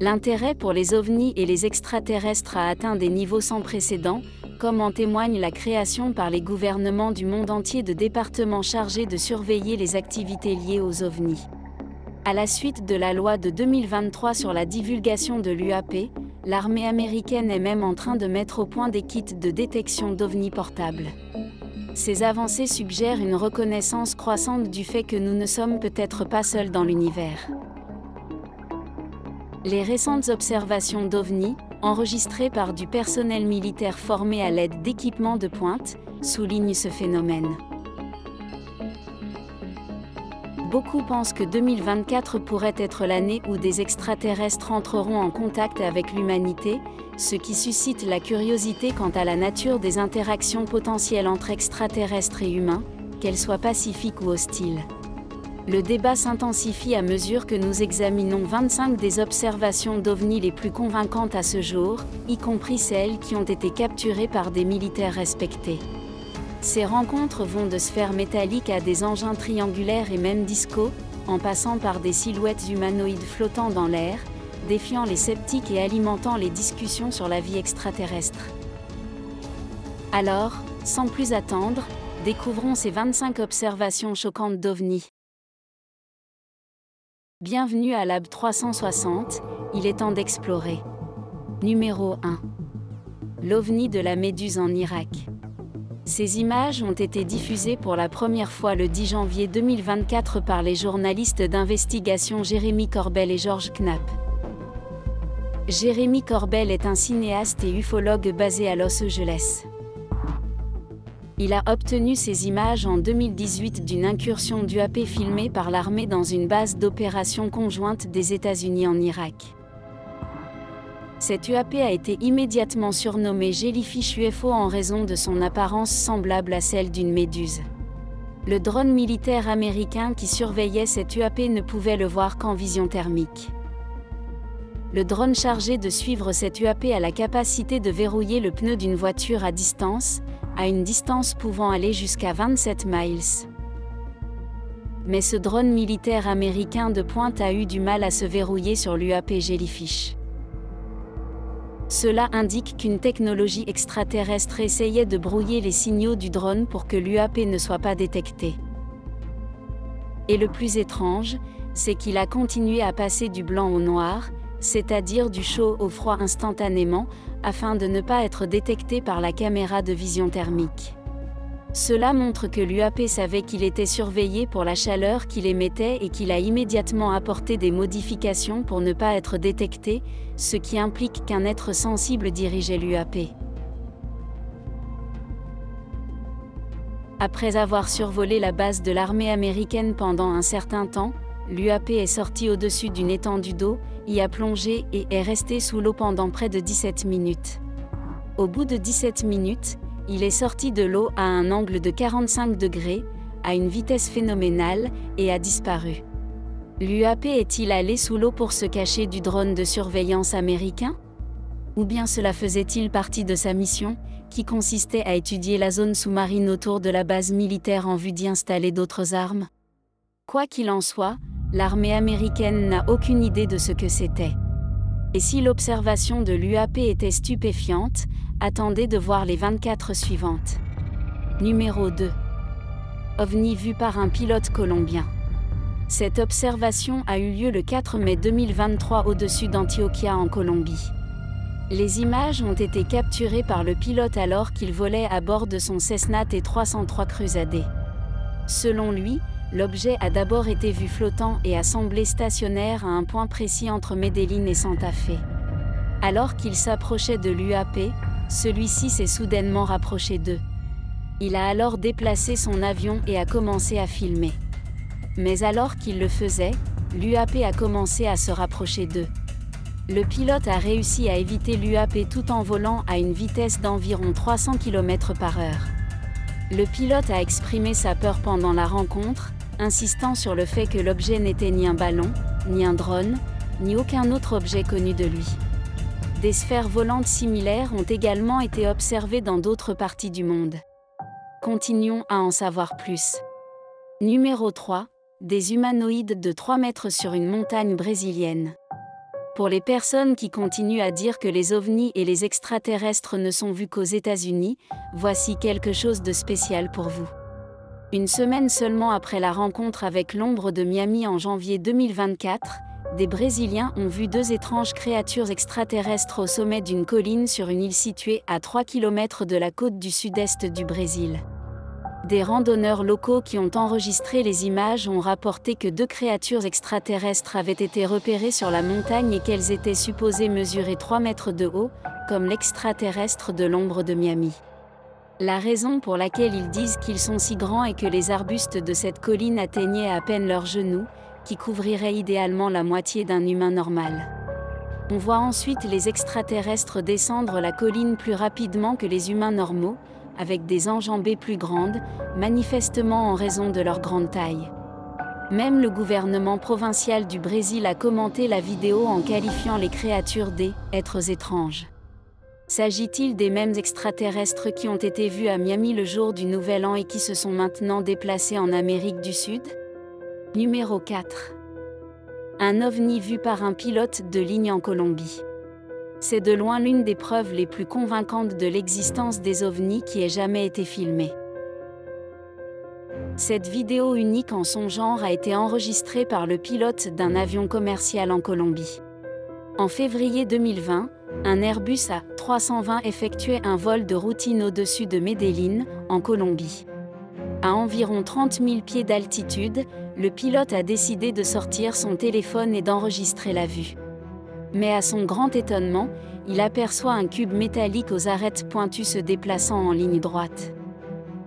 L'intérêt pour les ovnis et les extraterrestres a atteint des niveaux sans précédent, comme en témoigne la création par les gouvernements du monde entier de départements chargés de surveiller les activités liées aux ovnis. À la suite de la loi de 2023 sur la divulgation de l'UAP, l'armée américaine est même en train de mettre au point des kits de détection d'ovnis portables. Ces avancées suggèrent une reconnaissance croissante du fait que nous ne sommes peut-être pas seuls dans l'univers. Les récentes observations d'OVNI, enregistrées par du personnel militaire formé à l'aide d'équipements de pointe, soulignent ce phénomène. Beaucoup pensent que 2024 pourrait être l'année où des extraterrestres entreront en contact avec l'humanité, ce qui suscite la curiosité quant à la nature des interactions potentielles entre extraterrestres et humains, qu'elles soient pacifiques ou hostiles. Le débat s'intensifie à mesure que nous examinons 25 des observations d'OVNI les plus convaincantes à ce jour, y compris celles qui ont été capturées par des militaires respectés. Ces rencontres vont de sphères métalliques à des engins triangulaires et même disco, en passant par des silhouettes humanoïdes flottant dans l'air, défiant les sceptiques et alimentant les discussions sur la vie extraterrestre. Alors, sans plus attendre, découvrons ces 25 observations choquantes d'OVNI. Bienvenue à Lab 360, il est temps d'explorer. Numéro 1. L'OVNI de la Méduse en Irak. Ces images ont été diffusées pour la première fois le 10 janvier 2024 par les journalistes d'investigation Jérémy Corbel et Georges Knapp. Jérémy Corbel est un cinéaste et ufologue basé à Los Angeles. Il a obtenu ces images en 2018 d'une incursion d'UAP filmée par l'armée dans une base d'opération conjointe des États-Unis en Irak. Cette UAP a été immédiatement surnommée Jellyfish UFO en raison de son apparence semblable à celle d'une méduse. Le drone militaire américain qui surveillait cette UAP ne pouvait le voir qu'en vision thermique. Le drone chargé de suivre cette UAP a la capacité de verrouiller le pneu d'une voiture à distance, à une distance pouvant aller jusqu'à 27 miles. Mais ce drone militaire américain de pointe a eu du mal à se verrouiller sur l'UAP Jellyfish. Cela indique qu'une technologie extraterrestre essayait de brouiller les signaux du drone pour que l'UAP ne soit pas détecté. Et le plus étrange, c'est qu'il a continué à passer du blanc au noir, c'est-à-dire du chaud au froid instantanément, afin de ne pas être détecté par la caméra de vision thermique. Cela montre que l'UAP savait qu'il était surveillé pour la chaleur qu'il émettait et qu'il a immédiatement apporté des modifications pour ne pas être détecté, ce qui implique qu'un être sensible dirigeait l'UAP. Après avoir survolé la base de l'armée américaine pendant un certain temps, l'UAP est sorti au-dessus d'une étendue d'eau, y a plongé et est resté sous l'eau pendant près de 17 minutes. Au bout de 17 minutes, il est sorti de l'eau à un angle de 45 degrés, à une vitesse phénoménale, et a disparu. L'UAP est-il allé sous l'eau pour se cacher du drone de surveillance américain? Ou bien cela faisait-il partie de sa mission, qui consistait à étudier la zone sous-marine autour de la base militaire en vue d'y installer d'autres armes? Quoi qu'il en soit, l'armée américaine n'a aucune idée de ce que c'était. Et si l'observation de l'UAP était stupéfiante, attendez de voir les 24 suivantes. Numéro 2. OVNI vu par un pilote colombien. Cette observation a eu lieu le 4 mai 2023 au-dessus d'Antioquia en Colombie. Les images ont été capturées par le pilote alors qu'il volait à bord de son Cessna T303 Cruzade. Selon lui, l'objet a d'abord été vu flottant et a semblé stationnaire à un point précis entre Medellin et Santa Fe. Alors qu'il s'approchait de l'UAP, celui-ci s'est soudainement rapproché d'eux. Il a alors déplacé son avion et a commencé à filmer. Mais alors qu'il le faisait, l'UAP a commencé à se rapprocher d'eux. Le pilote a réussi à éviter l'UAP tout en volant à une vitesse d'environ 300 km par heure. Le pilote a exprimé sa peur pendant la rencontre, insistant sur le fait que l'objet n'était ni un ballon, ni un drone, ni aucun autre objet connu de lui. Des sphères volantes similaires ont également été observées dans d'autres parties du monde. Continuons à en savoir plus. Numéro 3. Des humanoïdes de 3 mètres sur une montagne brésilienne. Pour les personnes qui continuent à dire que les ovnis et les extraterrestres ne sont vus qu'aux États-Unis, voici quelque chose de spécial pour vous. Une semaine seulement après la rencontre avec l'ombre de Miami en janvier 2024, des Brésiliens ont vu deux étranges créatures extraterrestres au sommet d'une colline sur une île située à 3 km de la côte du sud-est du Brésil. Des randonneurs locaux qui ont enregistré les images ont rapporté que deux créatures extraterrestres avaient été repérées sur la montagne et qu'elles étaient supposées mesurer 3 mètres de haut, comme l'extraterrestre de l'ombre de Miami. La raison pour laquelle ils disent qu'ils sont si grands est que les arbustes de cette colline atteignaient à peine leurs genoux, qui couvriraient idéalement la moitié d'un humain normal. On voit ensuite les extraterrestres descendre la colline plus rapidement que les humains normaux, avec des enjambées plus grandes, manifestement en raison de leur grande taille. Même le gouvernement provincial du Brésil a commenté la vidéo en qualifiant les créatures des êtres étranges. S'agit-il des mêmes extraterrestres qui ont été vus à Miami le jour du Nouvel An et qui se sont maintenant déplacés en Amérique du Sud? Numéro 4. Un ovni vu par un pilote de ligne en Colombie. C'est de loin l'une des preuves les plus convaincantes de l'existence des ovnis qui ait jamais été filmée. Cette vidéo unique en son genre a été enregistrée par le pilote d'un avion commercial en Colombie. En février 2020, un Airbus A320 effectuait un vol de routine au-dessus de Medellín, en Colombie. À environ 30 000 pieds d'altitude, le pilote a décidé de sortir son téléphone et d'enregistrer la vue. Mais à son grand étonnement, il aperçoit un cube métallique aux arêtes pointues se déplaçant en ligne droite.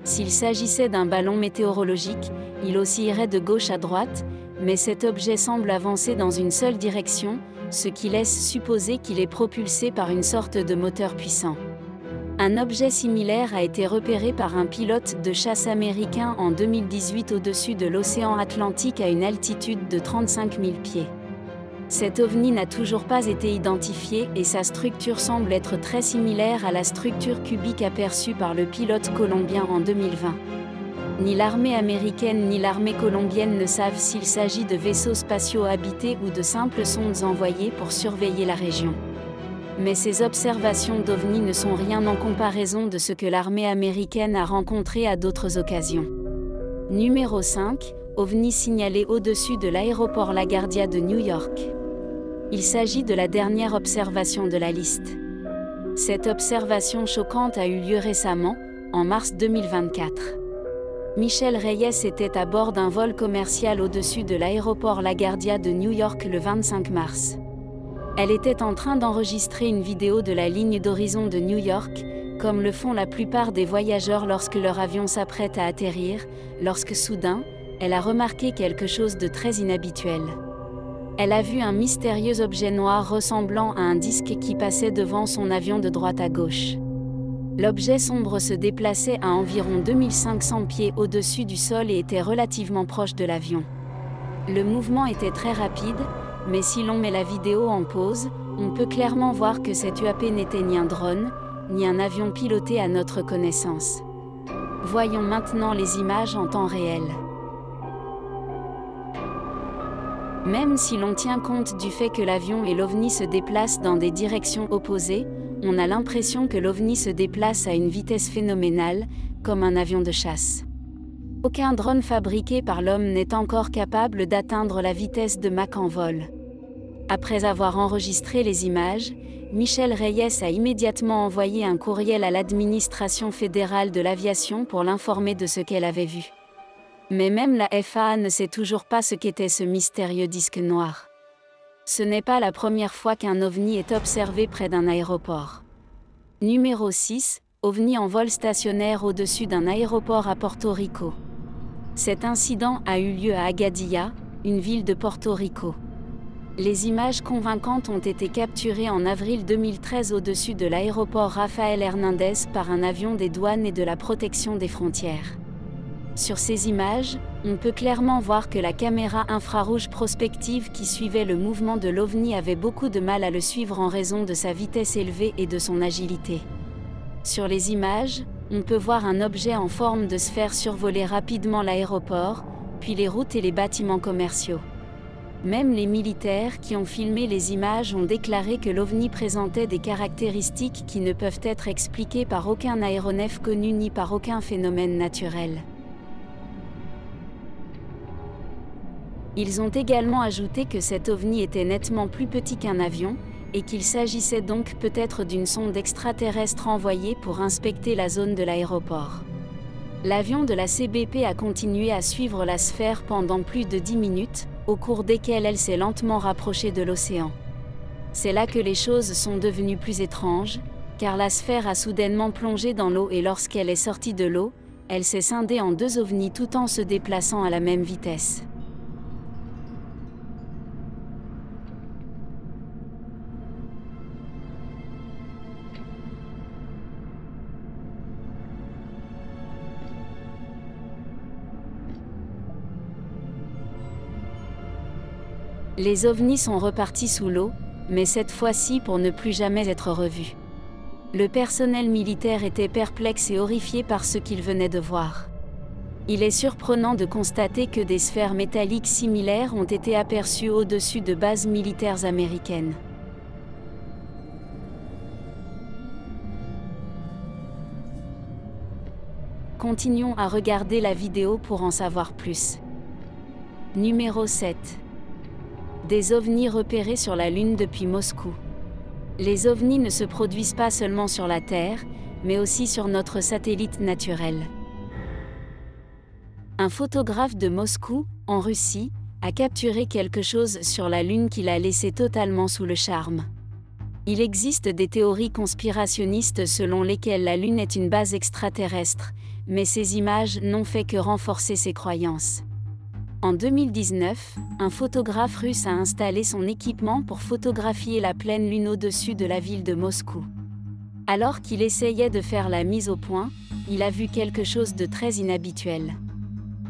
S'il s'agissait d'un ballon météorologique, il oscillerait de gauche à droite, mais cet objet semble avancer dans une seule direction, ce qui laisse supposer qu'il est propulsé par une sorte de moteur puissant. Un objet similaire a été repéré par un pilote de chasse américain en 2018 au-dessus de l'océan Atlantique à une altitude de 35 000 pieds. Cet ovni n'a toujours pas été identifié et sa structure semble être très similaire à la structure cubique aperçue par le pilote colombien en 2020. Ni l'armée américaine ni l'armée colombienne ne savent s'il s'agit de vaisseaux spatiaux habités ou de simples sondes envoyées pour surveiller la région. Mais ces observations d'ovnis ne sont rien en comparaison de ce que l'armée américaine a rencontré à d'autres occasions. Numéro 5. OVNI signalé au-dessus de l'aéroport LaGuardia de New York. Il s'agit de la dernière observation de la liste. Cette observation choquante a eu lieu récemment, en mars 2024. Michel Reyes était à bord d'un vol commercial au-dessus de l'aéroport LaGuardia de New York le 25 mars. Elle était en train d'enregistrer une vidéo de la ligne d'horizon de New York, comme le font la plupart des voyageurs lorsque leur avion s'apprête à atterrir, lorsque soudain, elle a remarqué quelque chose de très inhabituel elle a vu un mystérieux objet noir ressemblant à un disque qui passait devant son avion de droite à gauche. L'objet sombre se déplaçait à environ 2500 pieds au-dessus du sol et était relativement proche de l'avion. Le mouvement était très rapide, mais si l'on met la vidéo en pause, on peut clairement voir que cette UAP n'était ni un drone, ni un avion piloté à notre connaissance. Voyons maintenant les images en temps réel. Même si l'on tient compte du fait que l'avion et l'OVNI se déplacent dans des directions opposées, on a l'impression que l'OVNI se déplace à une vitesse phénoménale, comme un avion de chasse. Aucun drone fabriqué par l'homme n'est encore capable d'atteindre la vitesse de Mach en vol. Après avoir enregistré les images, Michel Reyes a immédiatement envoyé un courriel à l'administration fédérale de l'aviation pour l'informer de ce qu'elle avait vu. Mais même la FAA ne sait toujours pas ce qu'était ce mystérieux disque noir. Ce n'est pas la première fois qu'un ovni est observé près d'un aéroport. Numéro 6. OVNI en vol stationnaire au-dessus d'un aéroport à Porto Rico. Cet incident a eu lieu à Agadia, une ville de Porto Rico. Les images convaincantes ont été capturées en avril 2013 au-dessus de l'aéroport Rafael Hernandez par un avion des douanes et de la protection des frontières. Sur ces images, on peut clairement voir que la caméra infrarouge prospective qui suivait le mouvement de l'OVNI avait beaucoup de mal à le suivre en raison de sa vitesse élevée et de son agilité. Sur les images, on peut voir un objet en forme de sphère survoler rapidement l'aéroport, puis les routes et les bâtiments commerciaux. Même les militaires qui ont filmé les images ont déclaré que l'OVNI présentait des caractéristiques qui ne peuvent être expliquées par aucun aéronef connu ni par aucun phénomène naturel. Ils ont également ajouté que cet ovni était nettement plus petit qu'un avion, et qu'il s'agissait donc peut-être d'une sonde extraterrestre envoyée pour inspecter la zone de l'aéroport. L'avion de la CBP a continué à suivre la sphère pendant plus de 10 minutes, au cours desquelles elle s'est lentement rapprochée de l'océan. C'est là que les choses sont devenues plus étranges, car la sphère a soudainement plongé dans l'eau et lorsqu'elle est sortie de l'eau, elle s'est scindée en deux ovnis tout en se déplaçant à la même vitesse. Les ovnis sont repartis sous l'eau, mais cette fois-ci pour ne plus jamais être revus. Le personnel militaire était perplexe et horrifié par ce qu'il venait de voir. Il est surprenant de constater que des sphères métalliques similaires ont été aperçues au-dessus de bases militaires américaines. Continuons à regarder la vidéo pour en savoir plus. Numéro 7 des ovnis repérés sur la Lune depuis Moscou. Les ovnis ne se produisent pas seulement sur la Terre, mais aussi sur notre satellite naturel. Un photographe de Moscou, en Russie, a capturé quelque chose sur la Lune qui l'a laissé totalement sous le charme. Il existe des théories conspirationnistes selon lesquelles la Lune est une base extraterrestre, mais ces images n'ont fait que renforcer ces croyances. En 2019, un photographe russe a installé son équipement pour photographier la pleine lune au-dessus de la ville de Moscou. Alors qu'il essayait de faire la mise au point, il a vu quelque chose de très inhabituel.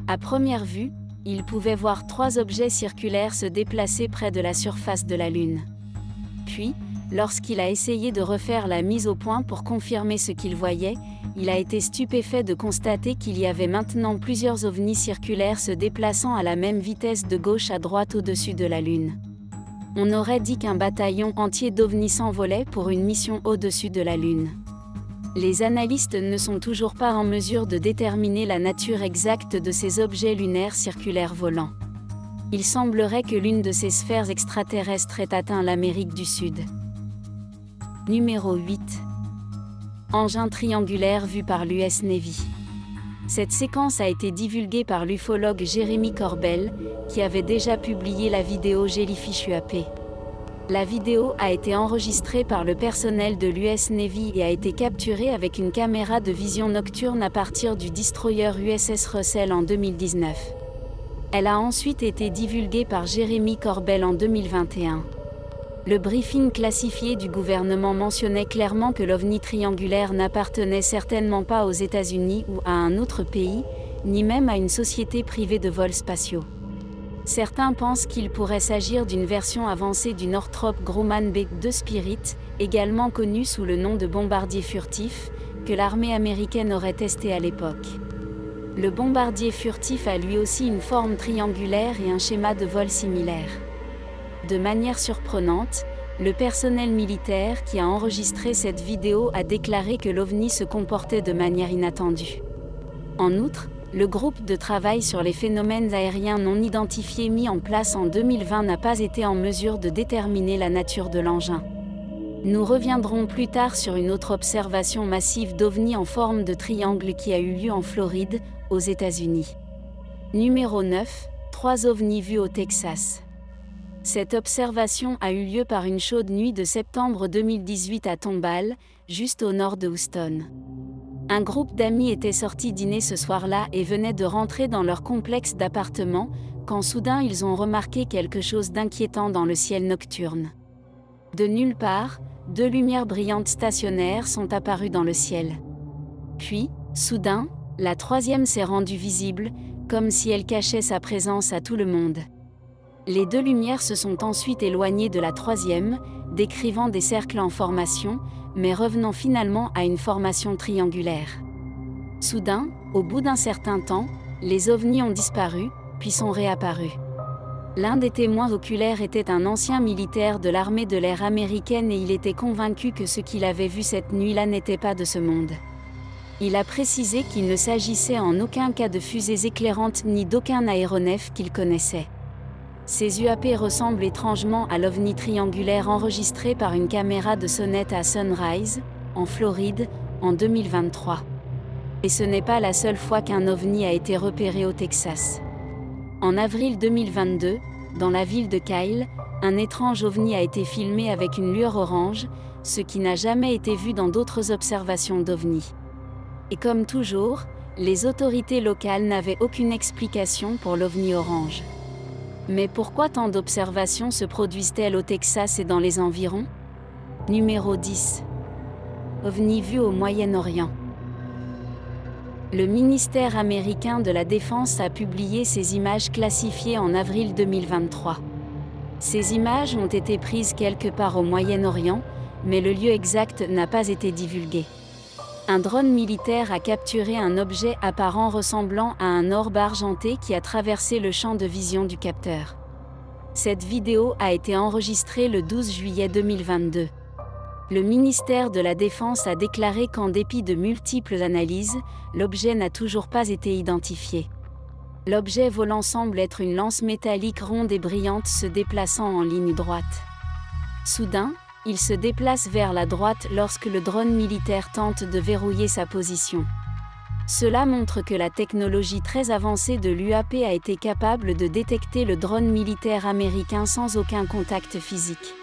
À première vue, il pouvait voir trois objets circulaires se déplacer près de la surface de la Lune. Puis, lorsqu'il a essayé de refaire la mise au point pour confirmer ce qu'il voyait, il a été stupéfait de constater qu'il y avait maintenant plusieurs ovnis circulaires se déplaçant à la même vitesse de gauche à droite au-dessus de la Lune. On aurait dit qu'un bataillon entier d'ovnis s'envolait pour une mission au-dessus de la Lune. Les analystes ne sont toujours pas en mesure de déterminer la nature exacte de ces objets lunaires circulaires volants. Il semblerait que l'une de ces sphères extraterrestres ait atteint l'Amérique du Sud. Numéro 8 engin triangulaire vu par l'US Navy. Cette séquence a été divulguée par l'ufologue Jérémy Corbel, qui avait déjà publié la vidéo Jellyfish UAP. La vidéo a été enregistrée par le personnel de l'US Navy et a été capturée avec une caméra de vision nocturne à partir du destroyer USS Russell en 2019. Elle a ensuite été divulguée par Jérémy Corbel en 2021. Le briefing classifié du gouvernement mentionnait clairement que l'OVNI triangulaire n'appartenait certainement pas aux États-Unis ou à un autre pays, ni même à une société privée de vols spatiaux. Certains pensent qu'il pourrait s'agir d'une version avancée du Northrop Grumman B-2 Spirit, également connu sous le nom de bombardier furtif, que l'armée américaine aurait testé à l'époque. Le bombardier furtif a lui aussi une forme triangulaire et un schéma de vol similaire. De manière surprenante, le personnel militaire qui a enregistré cette vidéo a déclaré que l'OVNI se comportait de manière inattendue. En outre, le groupe de travail sur les phénomènes aériens non identifiés mis en place en 2020 n'a pas été en mesure de déterminer la nature de l'engin. Nous reviendrons plus tard sur une autre observation massive d'OVNI en forme de triangle qui a eu lieu en Floride, aux États-Unis. Numéro 9. Trois ovnis vus au Texas. Cette observation a eu lieu par une chaude nuit de septembre 2018 à Tomball, juste au nord de Houston. Un groupe d'amis était sorti dîner ce soir-là et venait de rentrer dans leur complexe d'appartements, quand soudain ils ont remarqué quelque chose d'inquiétant dans le ciel nocturne. De nulle part, deux lumières brillantes stationnaires sont apparues dans le ciel. Puis, soudain, la troisième s'est rendue visible, comme si elle cachait sa présence à tout le monde. Les deux lumières se sont ensuite éloignées de la troisième, décrivant des cercles en formation, mais revenant finalement à une formation triangulaire. Soudain, au bout d'un certain temps, les ovnis ont disparu, puis sont réapparus. L'un des témoins oculaires était un ancien militaire de l'armée de l'air américaine et il était convaincu que ce qu'il avait vu cette nuit-là n'était pas de ce monde. Il a précisé qu'il ne s'agissait en aucun cas de fusées éclairantes ni d'aucun aéronef qu'il connaissait. Ces UAP ressemblent étrangement à l'ovni triangulaire enregistré par une caméra de sonnette à Sunrise, en Floride, en 2023. Et ce n'est pas la seule fois qu'un ovni a été repéré au Texas. En avril 2022, dans la ville de Kyle, un étrange ovni a été filmé avec une lueur orange, ce qui n'a jamais été vu dans d'autres observations d'ovnis. Et comme toujours, les autorités locales n'avaient aucune explication pour l'ovni orange. Mais pourquoi tant d'observations se produisent-elles au Texas et dans les environs? Numéro 10. OVNI vu au Moyen-Orient. Le ministère américain de la Défense a publié ces images classifiées en avril 2023. Ces images ont été prises quelque part au Moyen-Orient, mais le lieu exact n'a pas été divulgué un drone militaire a capturé un objet apparent ressemblant à un orbe argenté qui a traversé le champ de vision du capteur. Cette vidéo a été enregistrée le 12 juillet 2022. Le ministère de la Défense a déclaré qu'en dépit de multiples analyses, l'objet n'a toujours pas été identifié. L'objet volant semble être une lance métallique ronde et brillante se déplaçant en ligne droite. Soudain, il se déplace vers la droite lorsque le drone militaire tente de verrouiller sa position. Cela montre que la technologie très avancée de l'UAP a été capable de détecter le drone militaire américain sans aucun contact physique.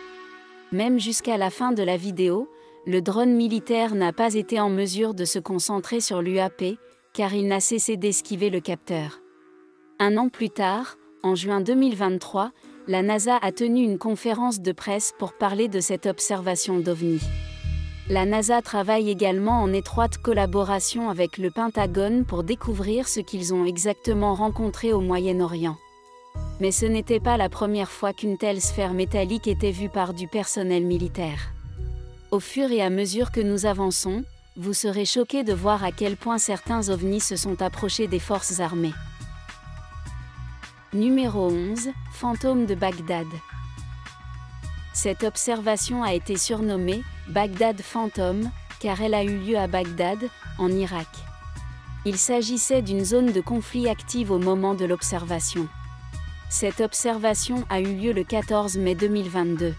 Même jusqu'à la fin de la vidéo, le drone militaire n'a pas été en mesure de se concentrer sur l'UAP, car il n'a cessé d'esquiver le capteur. Un an plus tard, en juin 2023, la NASA a tenu une conférence de presse pour parler de cette observation d'OVNI. La NASA travaille également en étroite collaboration avec le Pentagone pour découvrir ce qu'ils ont exactement rencontré au Moyen-Orient. Mais ce n'était pas la première fois qu'une telle sphère métallique était vue par du personnel militaire. Au fur et à mesure que nous avançons, vous serez choqués de voir à quel point certains ovnis se sont approchés des forces armées. Numéro 11, Fantôme de Bagdad. Cette observation a été surnommée Bagdad Fantôme, car elle a eu lieu à Bagdad, en Irak. Il s'agissait d'une zone de conflit active au moment de l'observation. Cette observation a eu lieu le 14 mai 2022.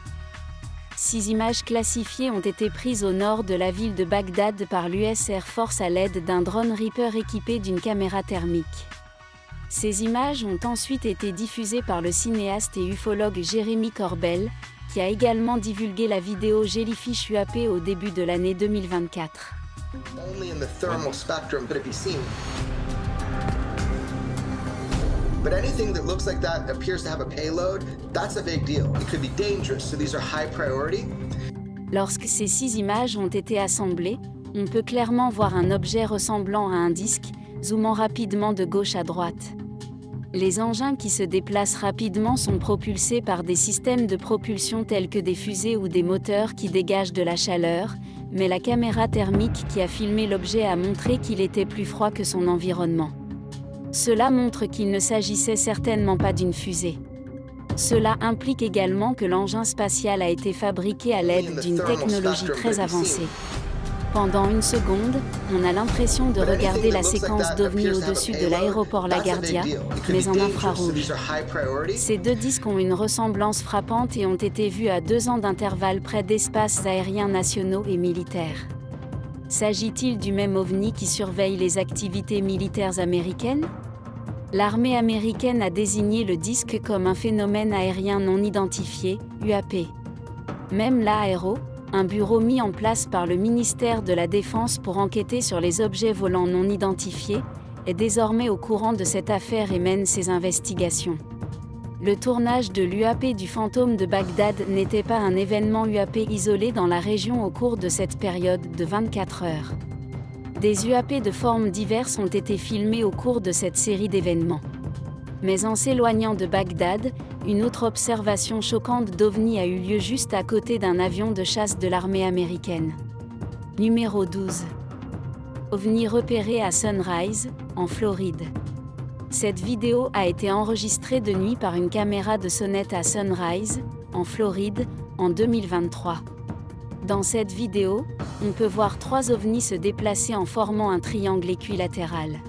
Six images classifiées ont été prises au nord de la ville de Bagdad par l'US Air Force à l'aide d'un drone Reaper équipé d'une caméra thermique. Ces images ont ensuite été diffusées par le cinéaste et ufologue Jérémy Corbel, qui a également divulgué la vidéo Jellyfish UAP au début de l'année 2024. Only in the thermal spectrum could it be seen. But anything that looks like that appears to have a payload, that's a big deal. It could be dangerous, so these are high priority. Lorsque ces six images ont été assemblées, on peut clairement voir un objet ressemblant à un disque, zoomant rapidement de gauche à droite. Les engins qui se déplacent rapidement sont propulsés par des systèmes de propulsion tels que des fusées ou des moteurs qui dégagent de la chaleur, mais la caméra thermique qui a filmé l'objet a montré qu'il était plus froid que son environnement. Cela montre qu'il ne s'agissait certainement pas d'une fusée. Cela implique également que l'engin spatial a été fabriqué à l'aide d'une technologie très avancée. Pendant une seconde, on a l'impression de regarder la séquence d'OVNI au-dessus de l'aéroport LaGuardia, mais en infrarouge. Ces deux disques ont une ressemblance frappante et ont été vus à deux ans d'intervalle près d'espaces aériens nationaux et militaires. S'agit-il du même OVNI qui surveille les activités militaires américaines? L'armée américaine a désigné le disque comme un phénomène aérien non identifié, UAP. Même l'ARO, un bureau mis en place par le ministère de la Défense pour enquêter sur les objets volants non identifiés, est désormais au courant de cette affaire et mène ses investigations. Le tournage de l'UAP du fantôme de Bagdad n'était pas un événement UAP isolé dans la région au cours de cette période de 24 heures. Des UAP de formes diverses ont été filmés au cours de cette série d'événements. Mais en s'éloignant de Bagdad, une autre observation choquante d'OVNI a eu lieu juste à côté d'un avion de chasse de l'armée américaine. Numéro 12. OVNI repéré à Sunrise, en Floride. Cette vidéo a été enregistrée de nuit par une caméra de sonnette à Sunrise, en Floride, en 2023. Dans cette vidéo, on peut voir trois ovnis se déplacer en formant un triangle équilatéral.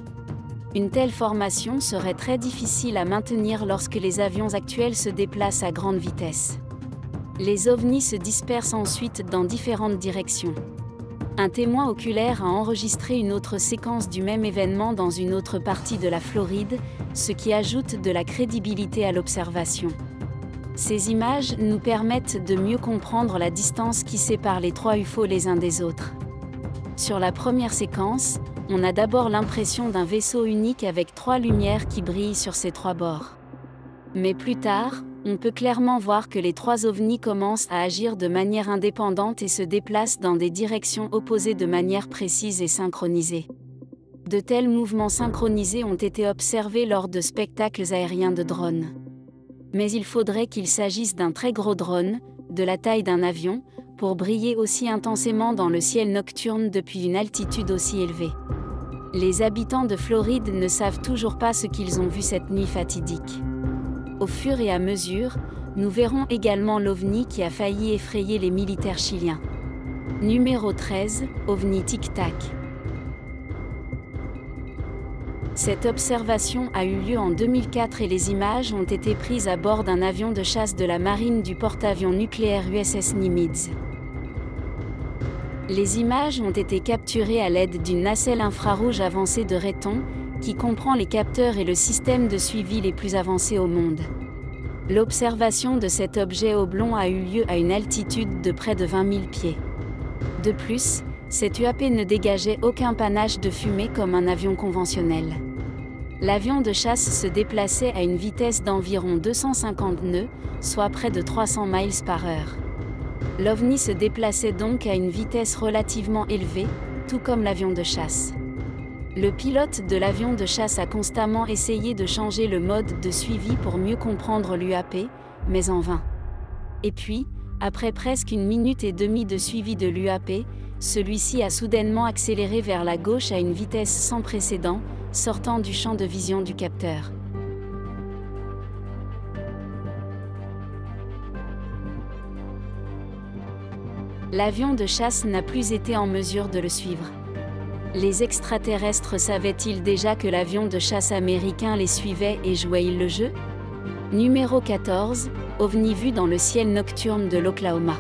Une telle formation serait très difficile à maintenir lorsque les avions actuels se déplacent à grande vitesse. Les ovnis se dispersent ensuite dans différentes directions. Un témoin oculaire a enregistré une autre séquence du même événement dans une autre partie de la Floride, ce qui ajoute de la crédibilité à l'observation. Ces images nous permettent de mieux comprendre la distance qui sépare les trois UFO les uns des autres. Sur la première séquence, on a d'abord l'impression d'un vaisseau unique avec trois lumières qui brillent sur ses trois bords. Mais plus tard, on peut clairement voir que les trois ovnis commencent à agir de manière indépendante et se déplacent dans des directions opposées de manière précise et synchronisée. De tels mouvements synchronisés ont été observés lors de spectacles aériens de drones. Mais il faudrait qu'il s'agisse d'un très gros drone, de la taille d'un avion, pour briller aussi intensément dans le ciel nocturne depuis une altitude aussi élevée. Les habitants de Floride ne savent toujours pas ce qu'ils ont vu cette nuit fatidique. Au fur et à mesure, nous verrons également l'OVNI qui a failli effrayer les militaires chiliens. Numéro 13, OVNI Tic Tac. Cette observation a eu lieu en 2004 et les images ont été prises à bord d'un avion de chasse de la marine du porte-avions nucléaire USS Nimitz. Les images ont été capturées à l'aide d'une nacelle infrarouge avancée de Rayton, qui comprend les capteurs et le système de suivi les plus avancés au monde. L'observation de cet objet oblong a eu lieu à une altitude de près de 20 000 pieds. De plus, cet UAP ne dégageait aucun panache de fumée comme un avion conventionnel. L'avion de chasse se déplaçait à une vitesse d'environ 250 nœuds, soit près de 300 miles par heure. L'OVNI se déplaçait donc à une vitesse relativement élevée, tout comme l'avion de chasse. Le pilote de l'avion de chasse a constamment essayé de changer le mode de suivi pour mieux comprendre l'UAP, mais en vain. Et puis, après presque une minute et demie de suivi de l'UAP, celui-ci a soudainement accéléré vers la gauche à une vitesse sans précédent, sortant du champ de vision du capteur. L'avion de chasse n'a plus été en mesure de le suivre. Les extraterrestres savaient-ils déjà que l'avion de chasse américain les suivait et jouait-il le jeu? Numéro 14, OVNI vu dans le ciel nocturne de l'Oklahoma.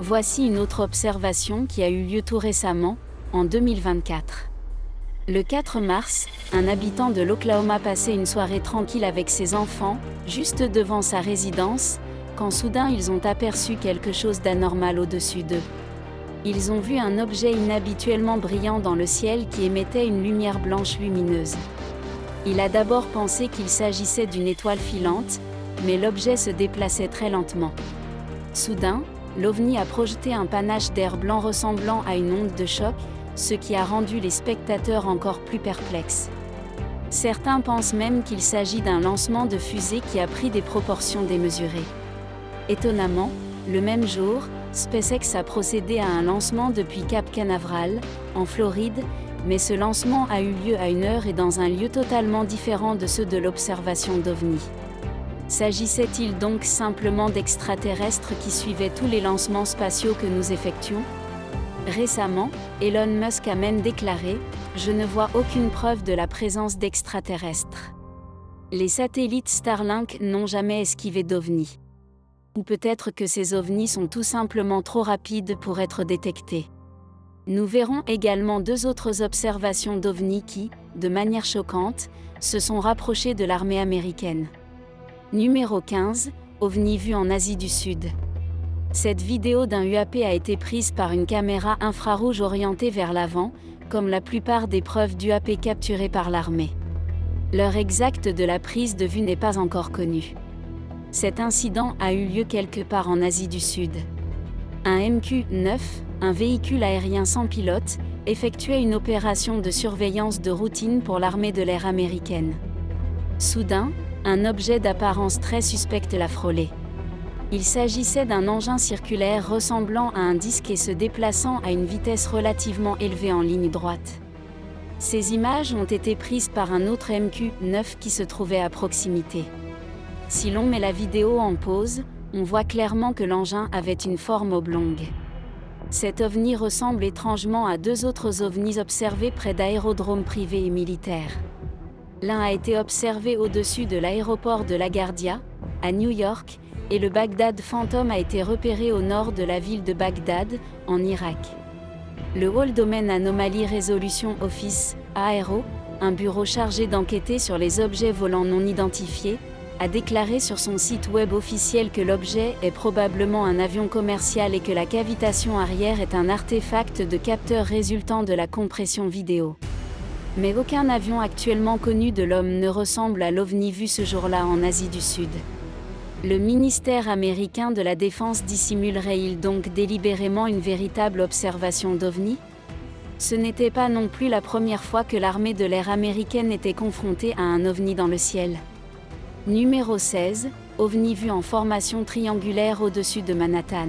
Voici une autre observation qui a eu lieu tout récemment, en 2024. Le 4 mars, un habitant de l'Oklahoma passait une soirée tranquille avec ses enfants, juste devant sa résidence, quand soudain ils ont aperçu quelque chose d'anormal au-dessus d'eux ils ont vu un objet inhabituellement brillant dans le ciel qui émettait une lumière blanche lumineuse. Il a d'abord pensé qu'il s'agissait d'une étoile filante, mais l'objet se déplaçait très lentement. Soudain, l'OVNI a projeté un panache d'air blanc ressemblant à une onde de choc, ce qui a rendu les spectateurs encore plus perplexes. Certains pensent même qu'il s'agit d'un lancement de fusée qui a pris des proportions démesurées. Étonnamment, le même jour, SpaceX a procédé à un lancement depuis Cap Canaveral, en Floride, mais ce lancement a eu lieu à une heure et dans un lieu totalement différent de ceux de l'observation d'OVNI. S'agissait-il donc simplement d'extraterrestres qui suivaient tous les lancements spatiaux que nous effectuons? Récemment, Elon Musk a même déclaré ⁇ Je ne vois aucune preuve de la présence d'extraterrestres. Les satellites Starlink n'ont jamais esquivé d'OVNI ou peut-être que ces ovnis sont tout simplement trop rapides pour être détectés. Nous verrons également deux autres observations d'ovnis qui, de manière choquante, se sont rapprochés de l'armée américaine. Numéro 15, ovni vu en Asie du Sud. Cette vidéo d'un UAP a été prise par une caméra infrarouge orientée vers l'avant, comme la plupart des preuves d'UAP capturées par l'armée. L'heure exacte de la prise de vue n'est pas encore connue. Cet incident a eu lieu quelque part en Asie du Sud. Un MQ-9, un véhicule aérien sans pilote, effectuait une opération de surveillance de routine pour l'armée de l'air américaine. Soudain, un objet d'apparence très suspecte l'a frôlé. Il s'agissait d'un engin circulaire ressemblant à un disque et se déplaçant à une vitesse relativement élevée en ligne droite. Ces images ont été prises par un autre MQ-9 qui se trouvait à proximité. Si l'on met la vidéo en pause, on voit clairement que l'engin avait une forme oblongue. Cet ovni ressemble étrangement à deux autres ovnis observés près d'aérodromes privés et militaires. L'un a été observé au-dessus de l'aéroport de LaGuardia, à New York, et le Bagdad Phantom a été repéré au nord de la ville de Bagdad, en Irak. Le Hall Domain Anomaly Resolution Office, ARO, un bureau chargé d'enquêter sur les objets volants non identifiés, a déclaré sur son site web officiel que l'objet est probablement un avion commercial et que la cavitation arrière est un artefact de capteur résultant de la compression vidéo. Mais aucun avion actuellement connu de l'homme ne ressemble à l'OVNI vu ce jour-là en Asie du Sud. Le ministère américain de la Défense dissimulerait-il donc délibérément une véritable observation d'OVNI? Ce n'était pas non plus la première fois que l'armée de l'air américaine était confrontée à un OVNI dans le ciel. Numéro 16, OVNI vu en formation triangulaire au-dessus de Manhattan.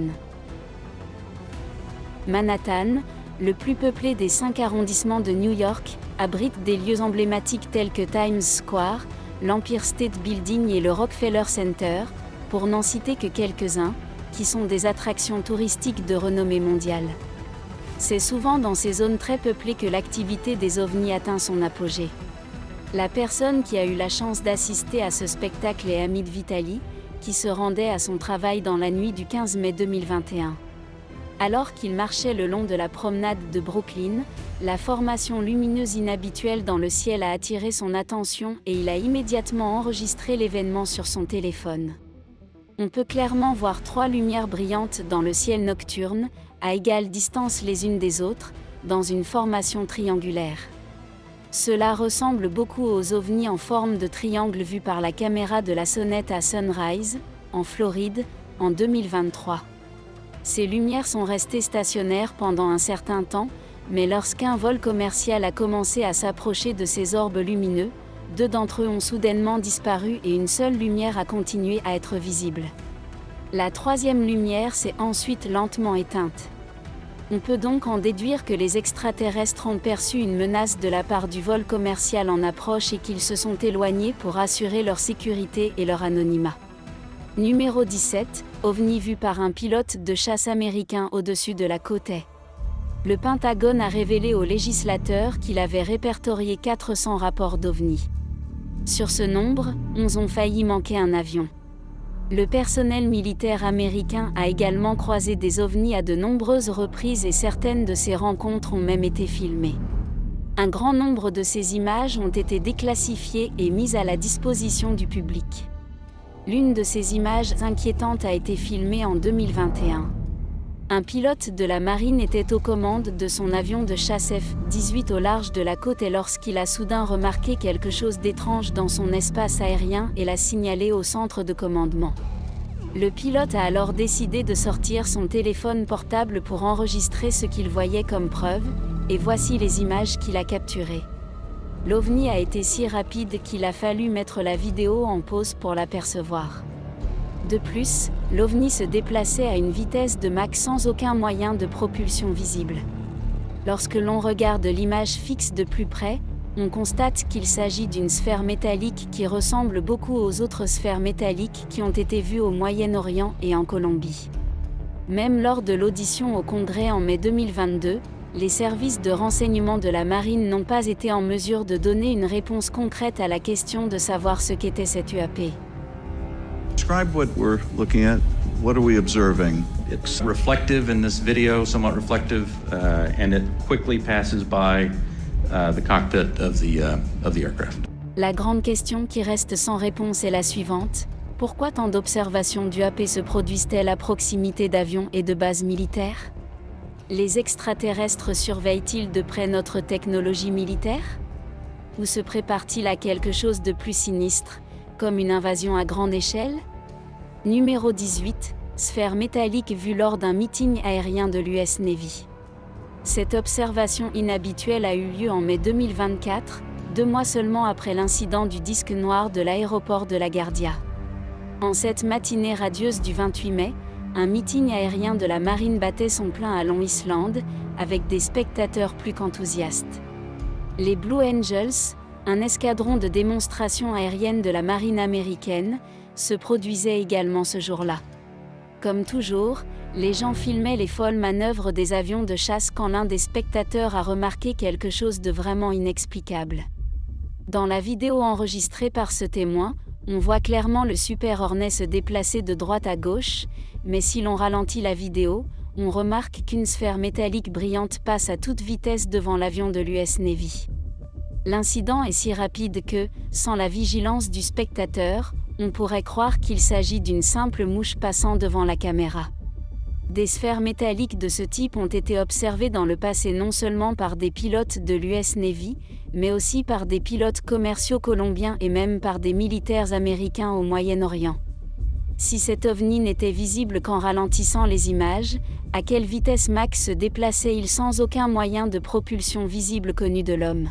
Manhattan, le plus peuplé des cinq arrondissements de New York, abrite des lieux emblématiques tels que Times Square, l'Empire State Building et le Rockefeller Center, pour n'en citer que quelques-uns, qui sont des attractions touristiques de renommée mondiale. C'est souvent dans ces zones très peuplées que l'activité des ovnis atteint son apogée. La personne qui a eu la chance d'assister à ce spectacle est Hamid Vitali, qui se rendait à son travail dans la nuit du 15 mai 2021. Alors qu'il marchait le long de la promenade de Brooklyn, la formation lumineuse inhabituelle dans le ciel a attiré son attention et il a immédiatement enregistré l'événement sur son téléphone. On peut clairement voir trois lumières brillantes dans le ciel nocturne, à égale distance les unes des autres, dans une formation triangulaire. Cela ressemble beaucoup aux ovnis en forme de triangle vus par la caméra de la sonnette à Sunrise, en Floride, en 2023. Ces lumières sont restées stationnaires pendant un certain temps, mais lorsqu'un vol commercial a commencé à s'approcher de ces orbes lumineux, deux d'entre eux ont soudainement disparu et une seule lumière a continué à être visible. La troisième lumière s'est ensuite lentement éteinte. On peut donc en déduire que les extraterrestres ont perçu une menace de la part du vol commercial en approche et qu'ils se sont éloignés pour assurer leur sécurité et leur anonymat. Numéro 17, OVNI vu par un pilote de chasse américain au-dessus de la côte Le Pentagone a révélé aux législateurs qu'il avait répertorié 400 rapports d'OVNI. Sur ce nombre, 11 ont failli manquer un avion. Le personnel militaire américain a également croisé des ovnis à de nombreuses reprises et certaines de ces rencontres ont même été filmées. Un grand nombre de ces images ont été déclassifiées et mises à la disposition du public. L'une de ces images inquiétantes a été filmée en 2021. Un pilote de la marine était aux commandes de son avion de chasse F-18 au large de la côte et lorsqu'il a soudain remarqué quelque chose d'étrange dans son espace aérien et l'a signalé au centre de commandement. Le pilote a alors décidé de sortir son téléphone portable pour enregistrer ce qu'il voyait comme preuve, et voici les images qu'il a capturées. L'OVNI a été si rapide qu'il a fallu mettre la vidéo en pause pour l'apercevoir. De plus, l'OVNI se déplaçait à une vitesse de Mach sans aucun moyen de propulsion visible. Lorsque l'on regarde l'image fixe de plus près, on constate qu'il s'agit d'une sphère métallique qui ressemble beaucoup aux autres sphères métalliques qui ont été vues au Moyen-Orient et en Colombie. Même lors de l'audition au Congrès en mai 2022, les services de renseignement de la marine n'ont pas été en mesure de donner une réponse concrète à la question de savoir ce qu'était cette UAP. Describe what we're looking at? What are we observing? It's reflective in this video, somewhat reflective, uh, and it quickly passes by uh, the cockpit of the, uh, of the aircraft. La grande question qui reste sans réponse est la suivante. Pourquoi tant d'observations du AP se produisent-elles à proximité d'avions et de bases militaires? Les extraterrestres surveillent-ils de près notre technologie militaire? Ou se prépare-t-il à quelque chose de plus sinistre, comme une invasion à grande échelle? Numéro 18, sphère métallique vue lors d'un meeting aérien de l'US Navy. Cette observation inhabituelle a eu lieu en mai 2024, deux mois seulement après l'incident du disque noir de l'aéroport de La Guardia. En cette matinée radieuse du 28 mai, un meeting aérien de la marine battait son plein à Long Island, avec des spectateurs plus qu'enthousiastes. Les Blue Angels, un escadron de démonstration aérienne de la marine américaine, se produisait également ce jour-là. Comme toujours, les gens filmaient les folles manœuvres des avions de chasse quand l'un des spectateurs a remarqué quelque chose de vraiment inexplicable. Dans la vidéo enregistrée par ce témoin, on voit clairement le Super Hornet se déplacer de droite à gauche, mais si l'on ralentit la vidéo, on remarque qu'une sphère métallique brillante passe à toute vitesse devant l'avion de l'US Navy. L'incident est si rapide que, sans la vigilance du spectateur, on pourrait croire qu'il s'agit d'une simple mouche passant devant la caméra. Des sphères métalliques de ce type ont été observées dans le passé non seulement par des pilotes de l'US Navy, mais aussi par des pilotes commerciaux colombiens et même par des militaires américains au Moyen-Orient. Si cet ovni n'était visible qu'en ralentissant les images, à quelle vitesse max se déplaçait-il sans aucun moyen de propulsion visible connu de l'homme?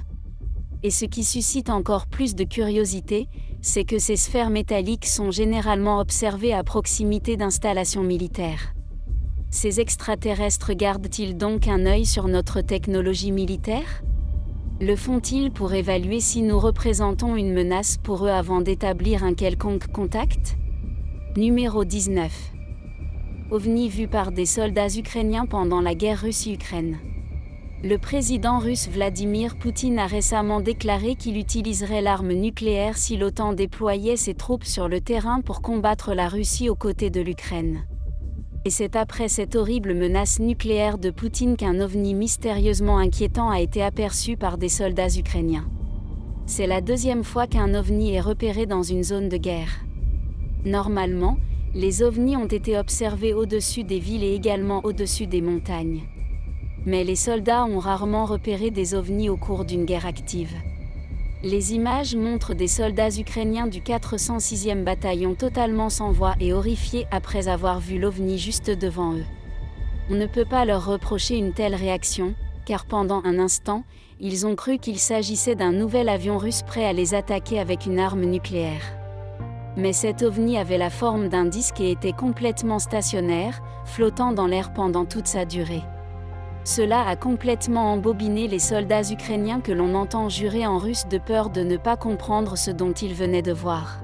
Et ce qui suscite encore plus de curiosité, c'est que ces sphères métalliques sont généralement observées à proximité d'installations militaires. Ces extraterrestres gardent-ils donc un œil sur notre technologie militaire? Le font-ils pour évaluer si nous représentons une menace pour eux avant d'établir un quelconque contact? Numéro 19. OVNI vu par des soldats ukrainiens pendant la guerre Russie-Ukraine. Le président russe Vladimir Poutine a récemment déclaré qu'il utiliserait l'arme nucléaire si l'OTAN déployait ses troupes sur le terrain pour combattre la Russie aux côtés de l'Ukraine. Et c'est après cette horrible menace nucléaire de Poutine qu'un ovni mystérieusement inquiétant a été aperçu par des soldats ukrainiens. C'est la deuxième fois qu'un ovni est repéré dans une zone de guerre. Normalement, les ovnis ont été observés au-dessus des villes et également au-dessus des montagnes. Mais les soldats ont rarement repéré des ovnis au cours d'une guerre active. Les images montrent des soldats ukrainiens du 406e bataillon totalement sans voix et horrifiés après avoir vu l'ovni juste devant eux. On ne peut pas leur reprocher une telle réaction, car pendant un instant, ils ont cru qu'il s'agissait d'un nouvel avion russe prêt à les attaquer avec une arme nucléaire mais cet ovni avait la forme d'un disque et était complètement stationnaire, flottant dans l'air pendant toute sa durée. Cela a complètement embobiné les soldats ukrainiens que l'on entend jurer en russe de peur de ne pas comprendre ce dont ils venaient de voir.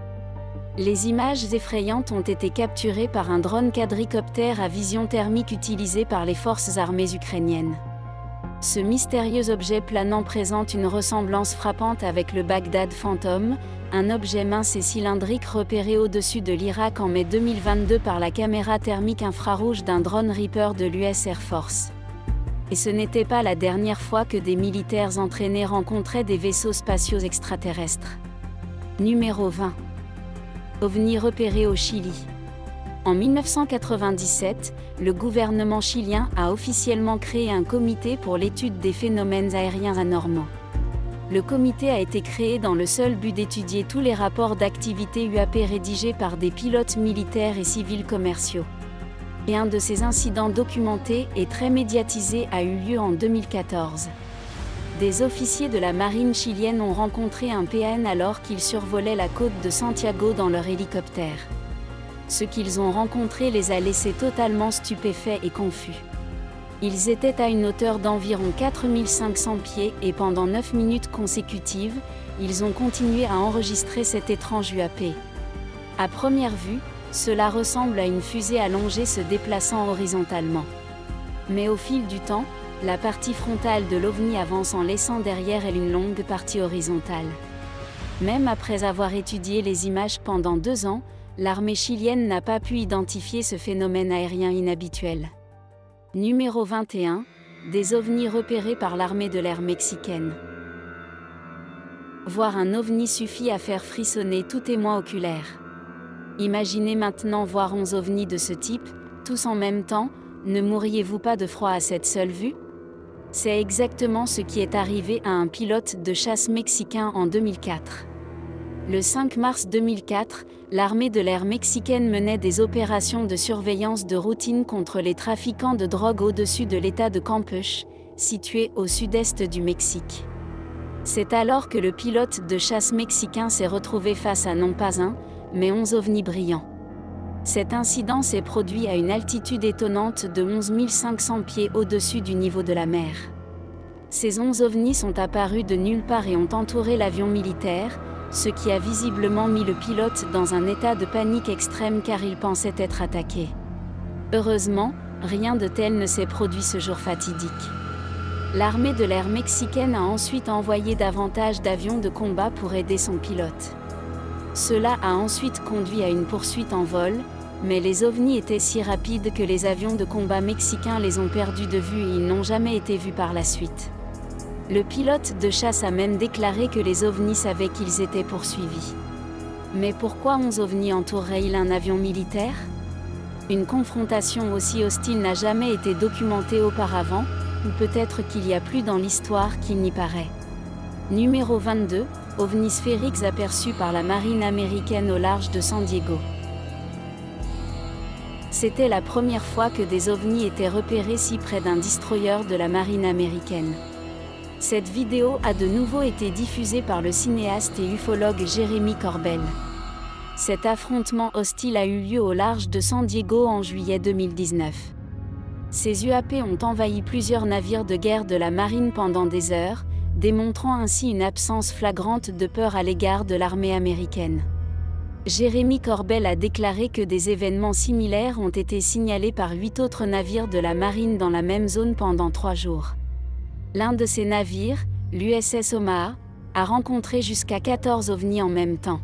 Les images effrayantes ont été capturées par un drone quadricoptère à vision thermique utilisé par les forces armées ukrainiennes. Ce mystérieux objet planant présente une ressemblance frappante avec le Bagdad Phantom, un objet mince et cylindrique repéré au-dessus de l'Irak en mai 2022 par la caméra thermique infrarouge d'un drone Reaper de l'US Air Force. Et ce n'était pas la dernière fois que des militaires entraînés rencontraient des vaisseaux spatiaux extraterrestres. Numéro 20. OVNI repéré au Chili. En 1997, le gouvernement chilien a officiellement créé un comité pour l'étude des phénomènes aériens anormaux le comité a été créé dans le seul but d'étudier tous les rapports d'activité UAP rédigés par des pilotes militaires et civils commerciaux. Et un de ces incidents documentés et très médiatisés a eu lieu en 2014. Des officiers de la marine chilienne ont rencontré un PN alors qu'ils survolaient la côte de Santiago dans leur hélicoptère. Ce qu'ils ont rencontré les a laissés totalement stupéfaits et confus. Ils étaient à une hauteur d'environ 4500 pieds et pendant 9 minutes consécutives, ils ont continué à enregistrer cet étrange UAP. À première vue, cela ressemble à une fusée allongée se déplaçant horizontalement. Mais au fil du temps, la partie frontale de l'OVNI avance en laissant derrière elle une longue partie horizontale. Même après avoir étudié les images pendant deux ans, l'armée chilienne n'a pas pu identifier ce phénomène aérien inhabituel. Numéro 21. Des ovnis repérés par l'armée de l'air mexicaine. Voir un ovni suffit à faire frissonner tout témoin oculaire. Imaginez maintenant voir 11 ovnis de ce type, tous en même temps, ne mourriez-vous pas de froid à cette seule vue? C'est exactement ce qui est arrivé à un pilote de chasse mexicain en 2004. Le 5 mars 2004, l'armée de l'air mexicaine menait des opérations de surveillance de routine contre les trafiquants de drogue au-dessus de l'état de Campeche, situé au sud-est du Mexique. C'est alors que le pilote de chasse mexicain s'est retrouvé face à non pas un, mais onze ovnis brillants. Cet incident s'est produit à une altitude étonnante de 11 500 pieds au-dessus du niveau de la mer. Ces 11 ovnis sont apparus de nulle part et ont entouré l'avion militaire, ce qui a visiblement mis le pilote dans un état de panique extrême car il pensait être attaqué. Heureusement, rien de tel ne s'est produit ce jour fatidique. L'armée de l'air mexicaine a ensuite envoyé davantage d'avions de combat pour aider son pilote. Cela a ensuite conduit à une poursuite en vol, mais les ovnis étaient si rapides que les avions de combat mexicains les ont perdus de vue et ils n'ont jamais été vus par la suite. Le pilote de chasse a même déclaré que les ovnis savaient qu'ils étaient poursuivis. Mais pourquoi 11 ovnis entoureraient-ils un avion militaire? Une confrontation aussi hostile n'a jamais été documentée auparavant, ou peut-être qu'il y a plus dans l'histoire qu'il n'y paraît. Numéro 22, ovnis sphériques aperçus par la marine américaine au large de San Diego. C'était la première fois que des ovnis étaient repérés si près d'un destroyer de la marine américaine. Cette vidéo a de nouveau été diffusée par le cinéaste et ufologue Jérémy Corbel. Cet affrontement hostile a eu lieu au large de San Diego en juillet 2019. Ces UAP ont envahi plusieurs navires de guerre de la marine pendant des heures, démontrant ainsi une absence flagrante de peur à l'égard de l'armée américaine. Jérémy Corbel a déclaré que des événements similaires ont été signalés par huit autres navires de la marine dans la même zone pendant trois jours. L'un de ces navires, l'USS Omaha, a rencontré jusqu'à 14 ovnis en même temps.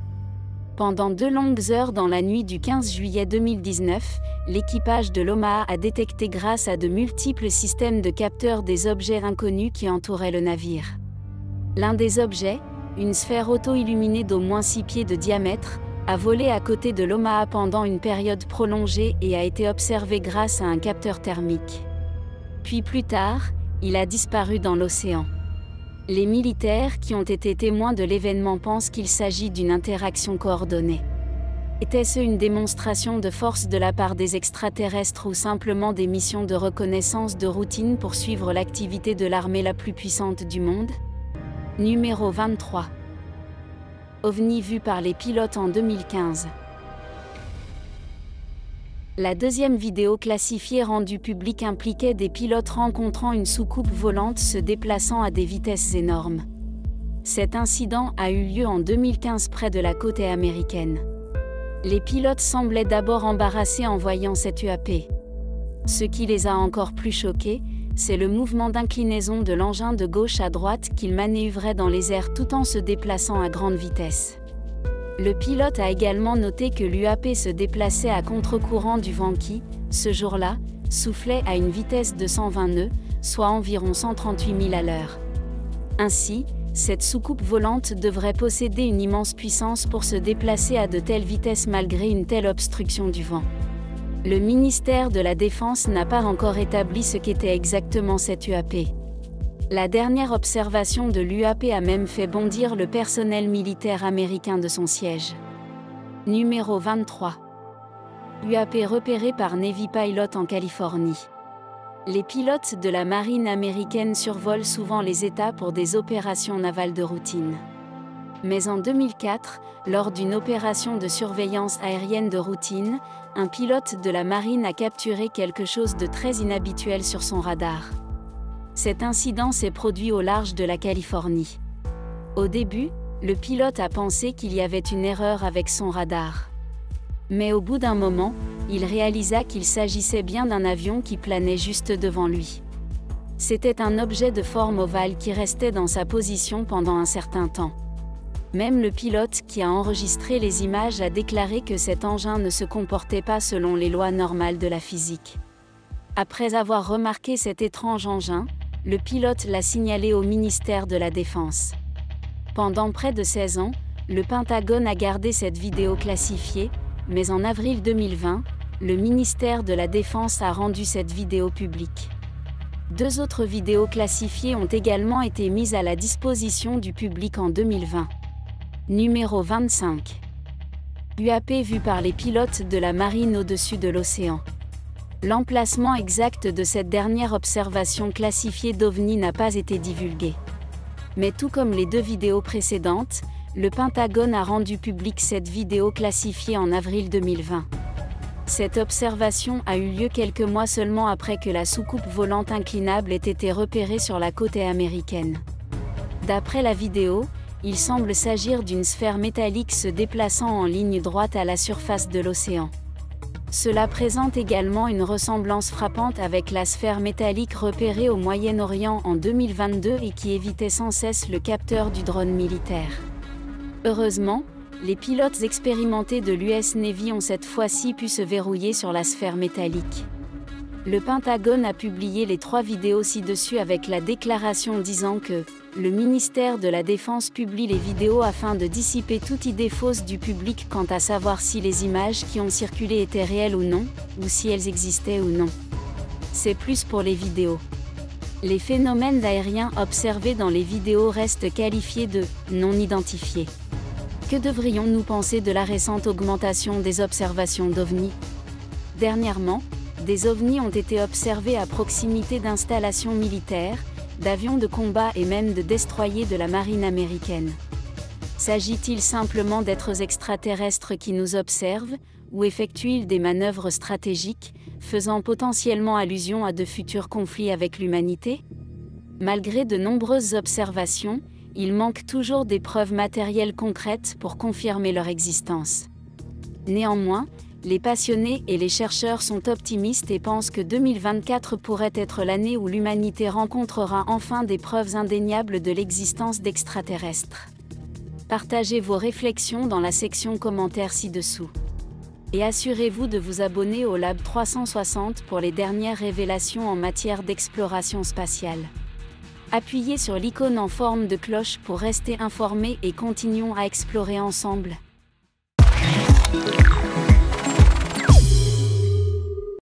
Pendant deux longues heures dans la nuit du 15 juillet 2019, l'équipage de l'Omaha a détecté grâce à de multiples systèmes de capteurs des objets inconnus qui entouraient le navire. L'un des objets, une sphère auto-illuminée d'au moins 6 pieds de diamètre, a volé à côté de l'Omaha pendant une période prolongée et a été observé grâce à un capteur thermique. Puis plus tard, il a disparu dans l'océan. Les militaires qui ont été témoins de l'événement pensent qu'il s'agit d'une interaction coordonnée. Était-ce une démonstration de force de la part des extraterrestres ou simplement des missions de reconnaissance de routine pour suivre l'activité de l'armée la plus puissante du monde? Numéro 23 OVNI vu par les pilotes en 2015. La deuxième vidéo classifiée rendue publique impliquait des pilotes rencontrant une soucoupe volante se déplaçant à des vitesses énormes. Cet incident a eu lieu en 2015 près de la côte américaine. Les pilotes semblaient d'abord embarrassés en voyant cette UAP. Ce qui les a encore plus choqués, c'est le mouvement d'inclinaison de l'engin de gauche à droite qu'il manœuvrait dans les airs tout en se déplaçant à grande vitesse. Le pilote a également noté que l'UAP se déplaçait à contre-courant du vent qui, ce jour-là, soufflait à une vitesse de 120 nœuds, soit environ 138 000 à l'heure. Ainsi, cette soucoupe volante devrait posséder une immense puissance pour se déplacer à de telles vitesses malgré une telle obstruction du vent. Le ministère de la Défense n'a pas encore établi ce qu'était exactement cette UAP. La dernière observation de l'UAP a même fait bondir le personnel militaire américain de son siège. Numéro 23. UAP repéré par Navy Pilot en Californie. Les pilotes de la marine américaine survolent souvent les États pour des opérations navales de routine. Mais en 2004, lors d'une opération de surveillance aérienne de routine, un pilote de la marine a capturé quelque chose de très inhabituel sur son radar. Cet incident s'est produit au large de la Californie. Au début, le pilote a pensé qu'il y avait une erreur avec son radar. Mais au bout d'un moment, il réalisa qu'il s'agissait bien d'un avion qui planait juste devant lui. C'était un objet de forme ovale qui restait dans sa position pendant un certain temps. Même le pilote qui a enregistré les images a déclaré que cet engin ne se comportait pas selon les lois normales de la physique. Après avoir remarqué cet étrange engin, le pilote l'a signalé au ministère de la Défense. Pendant près de 16 ans, le Pentagone a gardé cette vidéo classifiée, mais en avril 2020, le ministère de la Défense a rendu cette vidéo publique. Deux autres vidéos classifiées ont également été mises à la disposition du public en 2020. Numéro 25. UAP vu par les pilotes de la marine au-dessus de l'océan. L'emplacement exact de cette dernière observation classifiée d'OVNI n'a pas été divulgué. Mais tout comme les deux vidéos précédentes, le Pentagone a rendu public cette vidéo classifiée en avril 2020. Cette observation a eu lieu quelques mois seulement après que la soucoupe volante inclinable ait été repérée sur la côte américaine. D'après la vidéo, il semble s'agir d'une sphère métallique se déplaçant en ligne droite à la surface de l'océan. Cela présente également une ressemblance frappante avec la sphère métallique repérée au Moyen-Orient en 2022 et qui évitait sans cesse le capteur du drone militaire. Heureusement, les pilotes expérimentés de l'US Navy ont cette fois-ci pu se verrouiller sur la sphère métallique. Le Pentagone a publié les trois vidéos ci-dessus avec la déclaration disant que le ministère de la Défense publie les vidéos afin de dissiper toute idée fausse du public quant à savoir si les images qui ont circulé étaient réelles ou non, ou si elles existaient ou non. C'est plus pour les vidéos. Les phénomènes aériens observés dans les vidéos restent qualifiés de non identifiés. Que devrions-nous penser de la récente augmentation des observations d'OVNI Dernièrement, des ovnis ont été observés à proximité d'installations militaires, d'avions de combat et même de destroyers de la marine américaine. S'agit-il simplement d'êtres extraterrestres qui nous observent, ou effectuent-ils des manœuvres stratégiques, faisant potentiellement allusion à de futurs conflits avec l'humanité? Malgré de nombreuses observations, il manque toujours des preuves matérielles concrètes pour confirmer leur existence. Néanmoins, les passionnés et les chercheurs sont optimistes et pensent que 2024 pourrait être l'année où l'humanité rencontrera enfin des preuves indéniables de l'existence d'extraterrestres. Partagez vos réflexions dans la section commentaires ci-dessous. Et assurez-vous de vous abonner au Lab 360 pour les dernières révélations en matière d'exploration spatiale. Appuyez sur l'icône en forme de cloche pour rester informé et continuons à explorer ensemble.